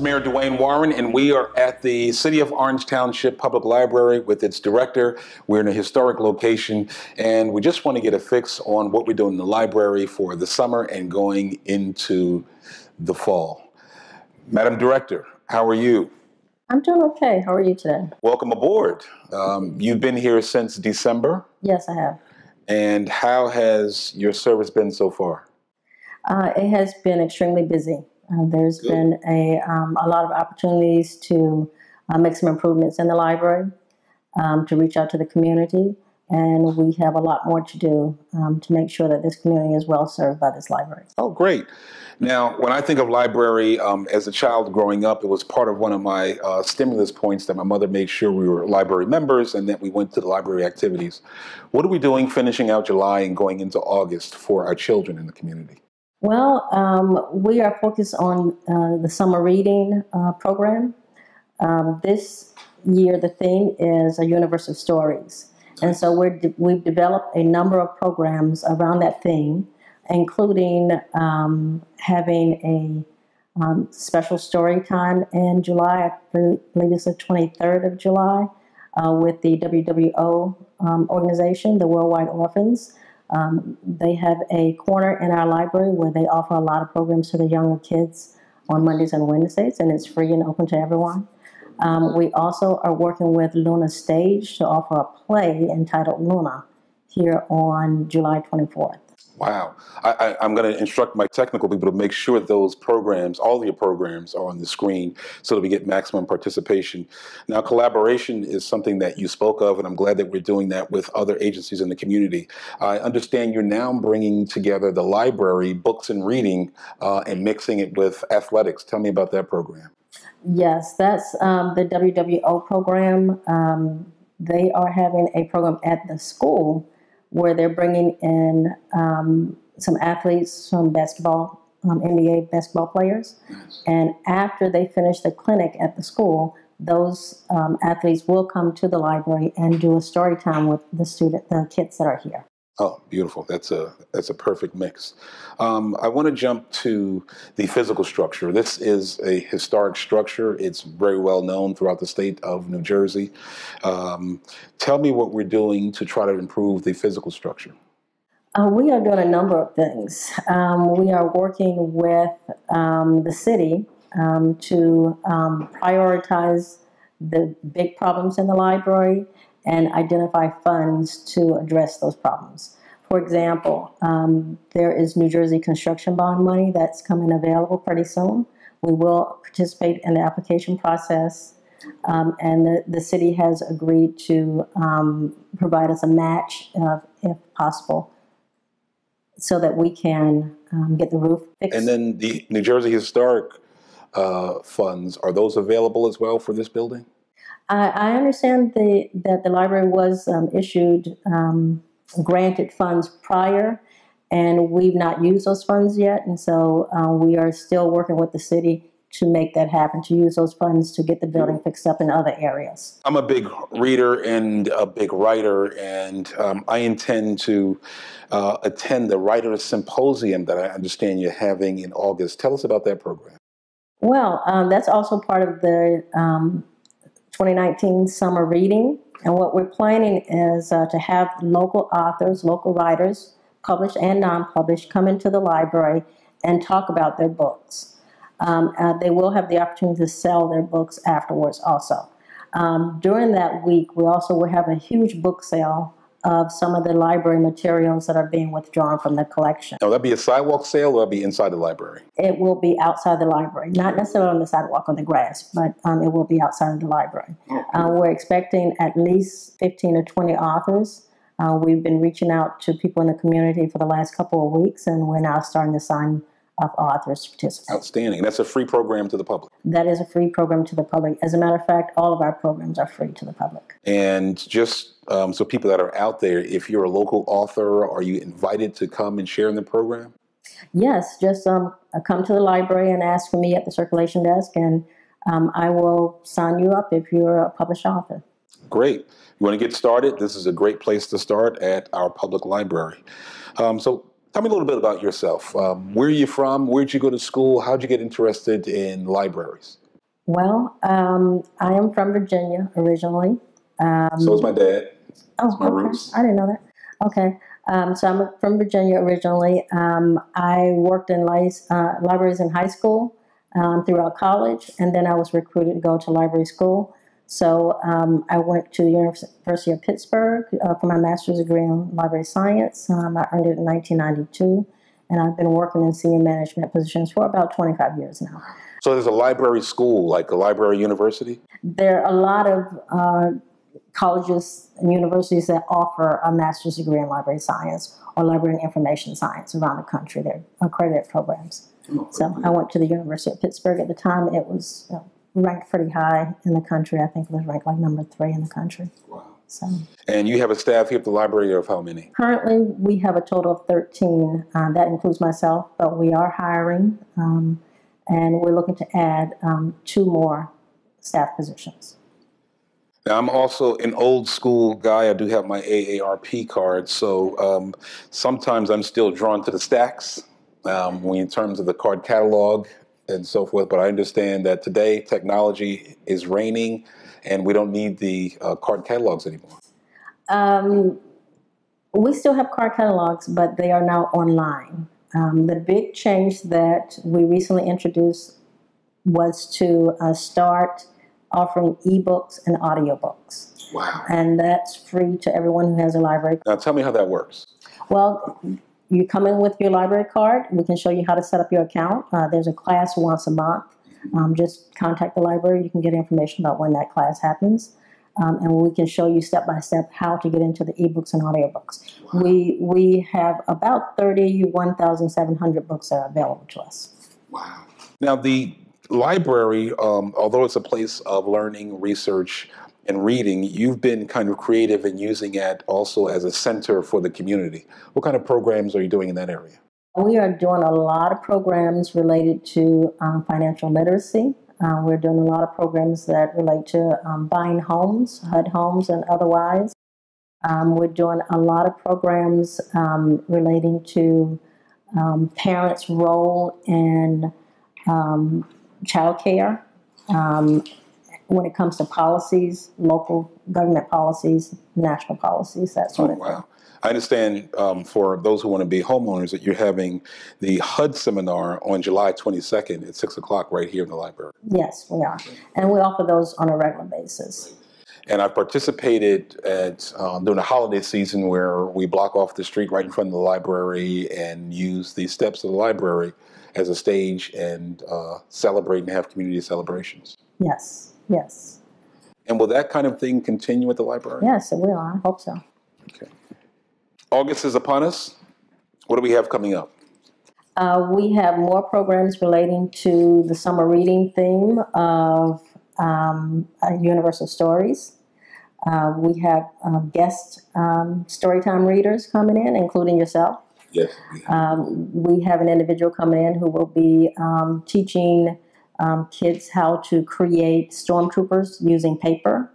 This is Mayor Dwayne Warren, and we are at the City of Orange Township Public Library with its director. We're in a historic location, and we just want to get a fix on what we're doing in the library for the summer and going into the fall. Madam Director, how are you? I'm doing okay. How are you today? Welcome aboard. Um, you've been here since December, Yes, I have. and how has your service been so far? Uh, it has been extremely busy. Uh, there's Good. been a, um, a lot of opportunities to uh, make some improvements in the library, um, to reach out to the community, and we have a lot more to do um, to make sure that this community is well served by this library. Oh, great. Now, when I think of library, um, as a child growing up, it was part of one of my uh, stimulus points that my mother made sure we were library members and that we went to the library activities. What are we doing finishing out July and going into August for our children in the community? Well, um, we are focused on uh, the summer reading uh, program. Um, this year, the theme is a universe of stories. And so we're de- we've developed a number of programs around that theme, including um, having a um, special story time in July. I believe it's the 23rd of July uh, with the WWO um, organization, the Worldwide Orphans. Um, they have a corner in our library where they offer a lot of programs to the younger kids on Mondays and Wednesdays, and it's free and open to everyone. Um, we also are working with Luna Stage to offer a play entitled Luna here on July 24th. Wow. I, I, I'm going to instruct my technical people to make sure those programs, all of your programs, are on the screen so that we get maximum participation. Now, collaboration is something that you spoke of, and I'm glad that we're doing that with other agencies in the community. I understand you're now bringing together the library, books and reading, uh, and mixing it with athletics. Tell me about that program. Yes, that's um, the WWO program. Um, they are having a program at the school where they're bringing in um, some athletes, some basketball, um, NBA basketball players. And after they finish the clinic at the school, those um, athletes will come to the library and do a story time with the student, the kids that are here. Oh, beautiful. That's a that's a perfect mix. Um, I want to jump to the physical structure. This is a historic structure. It's very well known throughout the state of New Jersey. Um, tell me what we're doing to try to improve the physical structure. Uh, we are doing a number of things. Um, we are working with um, the city um, to um, prioritize the big problems in the library and identify funds to address those problems. For example, um, there is New Jersey construction bond money that's coming available pretty soon. We will participate in the application process, um, and the, the city has agreed to um, provide us a match, uh, if possible, so that we can um, get the roof fixed. And then the New Jersey Historic uh, funds are those available as well for this building? I, I understand the, that the library was um, issued um, granted funds prior, and we've not used those funds yet, and so uh, we are still working with the city to make that happen, to use those funds to get the building fixed up in other areas. I'm a big reader and a big writer, and um, I intend to uh, attend the Writers Symposium that I understand you're having in August. Tell us about that program. Well, um, that's also part of the um, 2019 summer reading. And what we're planning is uh, to have local authors, local writers, published and non published, come into the library and talk about their books. Um, uh, they will have the opportunity to sell their books afterwards also. Um, during that week, we also will have a huge book sale of some of the library materials that are being withdrawn from the collection. Now, that'd be a sidewalk sale or that'd be inside the library? It will be outside the library, not necessarily on the sidewalk on the grass, but um, it will be outside of the library. Uh, we're expecting at least 15 or 20 authors. Uh, we've been reaching out to people in the community for the last couple of weeks, and we're now starting to sign up authors participate. Outstanding. That's a free program to the public. That is a free program to the public. As a matter of fact, all of our programs are free to the public. And just um, so people that are out there, if you're a local author, are you invited to come and share in the program? Yes, just um, come to the library and ask for me at the circulation desk, and um, I will sign you up if you're a published author. Great. You want to get started? This is a great place to start at our public library. Um, so Tell me a little bit about yourself. Um, where are you from? Where'd you go to school? How'd you get interested in libraries? Well, um, I am from Virginia originally. Um, so is my dad. Oh, my okay. roots. I didn't know that. Okay. Um, so I'm from Virginia originally. Um, I worked in li- uh, libraries in high school um, throughout college, and then I was recruited to go to library school. So um, I went to the University of Pittsburgh uh, for my master's degree in library science. Um, I earned it in 1992, and I've been working in senior management positions for about 25 years now. So there's a library school, like a library university? There are a lot of uh, colleges and universities that offer a master's degree in library science or library and information science around the country. They're accredited programs. So I went to the University of Pittsburgh at the time. It was you know, ranked pretty high in the country. I think it was ranked like number three in the country. Wow. So And you have a staff here at the library of how many? currently we have a total of 13. Uh, that includes myself, but we are hiring um, and we're looking to add um, two more staff positions. Now, I'm also an old school guy. I do have my AARP card, so um, sometimes I'm still drawn to the stacks um, when in terms of the card catalog and so forth. But I understand that today technology is reigning, and we don't need the uh, card catalogs anymore. Um, we still have card catalogs, but they are now online. Um, the big change that we recently introduced was to uh, start offering ebooks and audiobooks. Wow. And that's free to everyone who has a library. Now, tell me how that works. Well, you come in with your library card. We can show you how to set up your account. Uh, there's a class once a month. Um, just contact the library. You can get information about when that class happens. Um, and we can show you step by step how to get into the ebooks and audiobooks. We we have about 31,700 books that are available to us. Wow. Now, the library, um, although it's a place of learning, research, and reading, you've been kind of creative in using it also as a center for the community. What kind of programs are you doing in that area? We are doing a lot of programs related to um, financial literacy. Uh, we're doing a lot of programs that relate to um, buying homes, HUD homes, and otherwise. Um, we're doing a lot of programs um, relating to um, parents' role in um, childcare when it comes to policies, local government policies, national policies, that sort of thing. Oh, Wow. I understand um, for those who want to be homeowners that you're having the HUD seminar on July 22nd at 6 o'clock right here in the library. Yes, we are. And we offer those on a regular basis. And I've participated at um, during the holiday season where we block off the street right in front of the library and use the steps of the library as a stage and uh, celebrate and have community celebrations. Yes, yes. And will that kind of thing continue at the library? Yes, it will. I hope so. Okay. August is upon us. What do we have coming up? Uh, we have more programs relating to the summer reading theme of um, uh, Universal Stories. Uh, we have uh, guest um, storytime readers coming in, including yourself. Yes. Um, we have an individual coming in who will be um, teaching um, kids how to create stormtroopers using paper.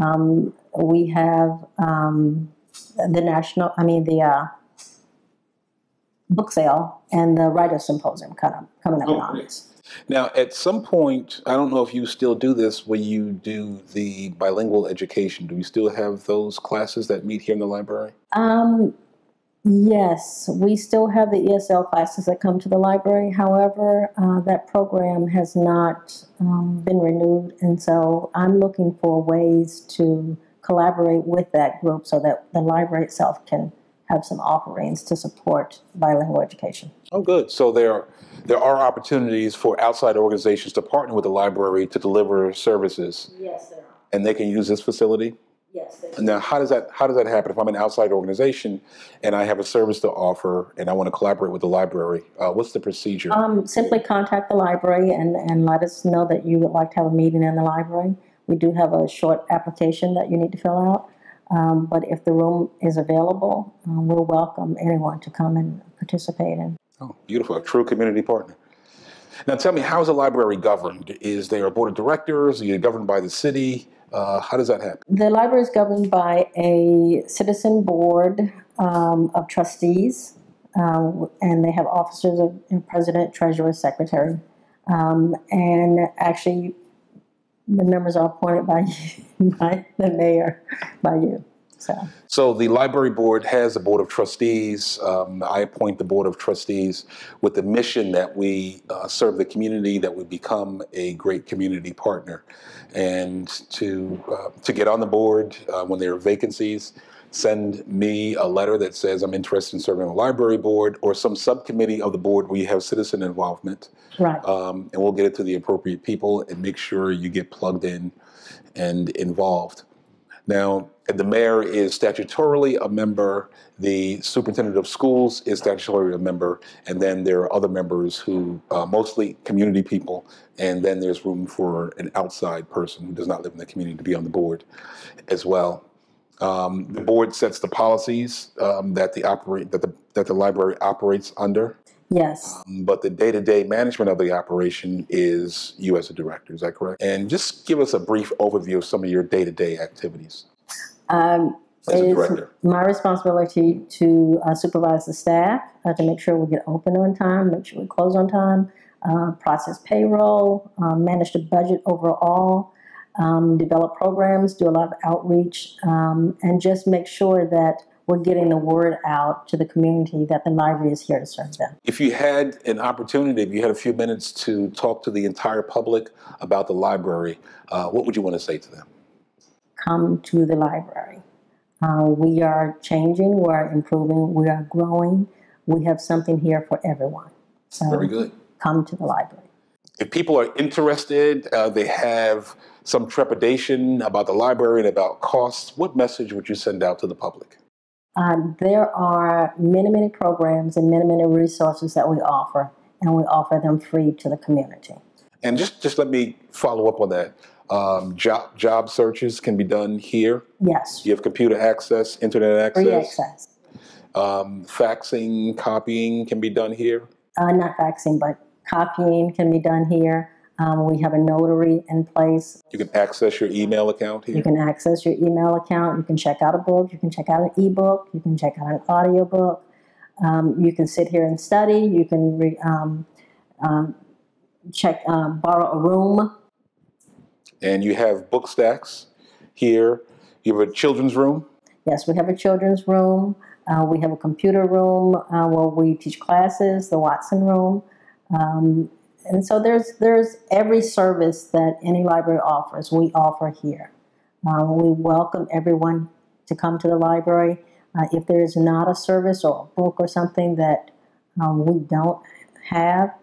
Um, we have um, the national, I mean, the uh, book sale and the writer's symposium kind of coming up Oh. August. Now, at some point, I don't know if you still do this when you do the bilingual education. Do you still have those classes that meet here in the library? Um, yes, we still have the ESL classes that come to the library. However, uh, that program has not um, been renewed, and so I'm looking for ways to collaborate with that group so that the library itself can have some offerings to support bilingual education. Oh, good. So there, there are opportunities for outside organizations to partner with the library to deliver services, Yes, there are. and they can use this facility. Yes, Now, how does that how does that happen? If I'm an outside organization and I have a service to offer and I want to collaborate with the library, uh, what's the procedure? Um, simply contact the library and, and let us know that you would like to have a meeting in the library. We do have a short application that you need to fill out. Um, but if the room is available, um, we'll welcome anyone to come and participate in. Oh, beautiful. A true community partner. Now, tell me, how is the library governed? Is there a board of directors? Are you governed by the city? Uh, how does that happen? The library is governed by a citizen board um, of trustees. uh, and they have officers of president, treasurer, secretary. Um, and actually, the members are appointed by you, by the mayor, by you. So, So the library board has a board of trustees. Um, I appoint the board of trustees with the mission that we uh, serve the community, that we become a great community partner, and to uh, to get on the board uh, when there are vacancies. Send me a letter that says I'm interested in serving on the library board or some subcommittee of the board where you have citizen involvement, right. um, and we'll get it to the appropriate people and make sure you get plugged in and involved. Now, the mayor is statutorily a member, the superintendent of schools is statutorily a member, and then there are other members who, uh, mostly community people, and then there's room for an outside person who does not live in the community to be on the board as well. Um, the board sets the policies um, that the operate that the that the library operates under, Yes. but the day-to-day management of the operation is you as a director. Is that correct? And just give us a brief overview of some of your day-to-day activities Um, as a director. my responsibility to uh, supervise the staff, uh, to make sure we get open on time, make sure we close on time, uh, process payroll, um, manage the budget overall, um, develop programs, do a lot of outreach, um, and just make sure that we're getting the word out to the community that the library is here to serve them. If you had an opportunity, if you had a few minutes to talk to the entire public about the library, uh, what would you want to say to them? Come to the library. Uh, we are changing, we are improving, we are growing. We have something here for everyone. So Very good. come to the library. If people are interested, uh, they have some trepidation about the library and about costs, what message would you send out to the public? Uh, there are many, many programs and many, many resources that we offer, and we offer them free to the community. And just, just let me follow up on that. Um, job, job searches can be done here. Yes, You have computer access, internet access. free access. Um, faxing, copying can be done here. Uh, not faxing, but copying can be done here. Um, we have a notary in place. You can access your email account here. You can access your email account. You can check out a book. You can check out an ebook. You can check out an audio book. Um, you can sit here and study. You can re, um, um, check, uh, borrow a room. and you have book stacks here. You have a children's room. Yes, we have a children's room. Uh, we have a computer room uh, where we teach classes, the Watson room. Um, and so there's, there's every service that any library offers, we offer here. Uh, we welcome everyone to come to the library. Uh, if there is not a service or a book or something that um, we don't have,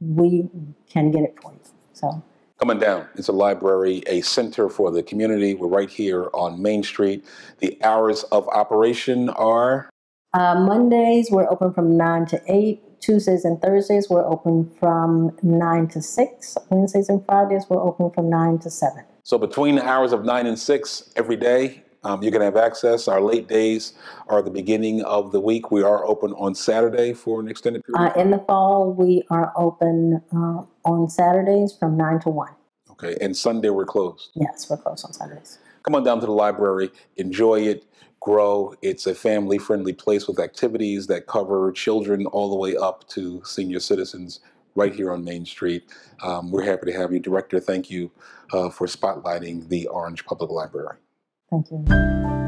we can get it for you. So, Coming down, it's a library, a center for the community. We're right here on Main Street. The hours of operation are Uh, Mondays, we're open from 9 to 8. Tuesdays and Thursdays, we're open from 9 to 6. Wednesdays and Fridays, we're open from 9 to 7. so between the hours of nine and six every day. Um, you can have access. Our late days are the beginning of the week. We are open on Saturday for an extended period. Uh, in the fall, we are open uh, on Saturdays from 9 to 1. okay, and Sunday we're closed. Yes, we're closed on Saturdays. come on down to the library, enjoy it, grow. It's a family friendly place with activities that cover children all the way up to senior citizens right here on Main Street. Um, we're happy to have you. Director, thank you uh, for spotlighting the Orange Public Library. Thank you.